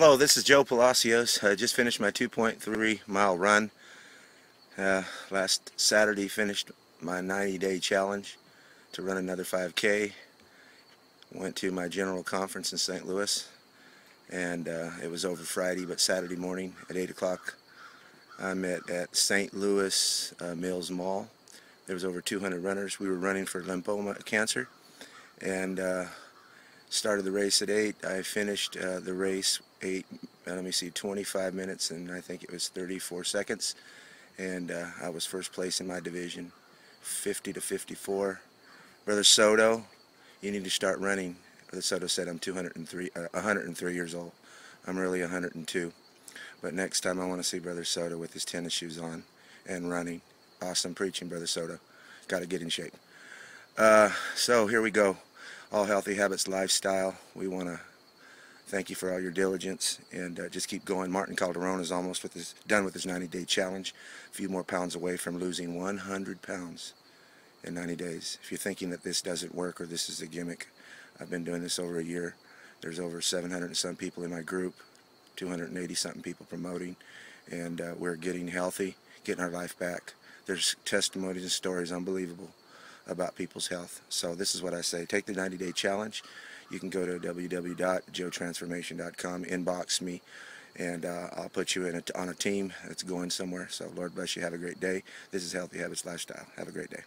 Hello, this is Joe Palacios. I just finished my 2.3 mile run. Uh, last Saturday finished my 90 day challenge to run another 5K. Went to my general conference in St. Louis and uh, it was over Friday but Saturday morning at 8 o'clock I'm at, at St. Louis uh, Mills Mall. There was over 200 runners. We were running for lymphoma cancer and uh, started the race at 8. I finished uh, the race 8, uh, let me see, 25 minutes and I think it was 34 seconds. And uh, I was first place in my division, 50 to 54. Brother Soto, you need to start running. Brother Soto said I'm 203, uh, 103 years old. I'm really 102. But next time I want to see Brother Soto with his tennis shoes on and running. Awesome preaching, Brother Soto. Got to get in shape. Uh, so here we go all healthy habits lifestyle. We want to thank you for all your diligence and uh, just keep going. Martin Calderon is almost with his, done with his 90-day challenge. A few more pounds away from losing 100 pounds in 90 days. If you're thinking that this doesn't work or this is a gimmick, I've been doing this over a year. There's over 700 and some people in my group, 280 something people promoting, and uh, we're getting healthy, getting our life back. There's testimonies and stories unbelievable about people's health. So this is what I say. Take the 90-day challenge. You can go to www.joetransformation.com, inbox me, and uh, I'll put you in a, on a team that's going somewhere. So Lord bless you. Have a great day. This is Healthy Habits Lifestyle. Have a great day.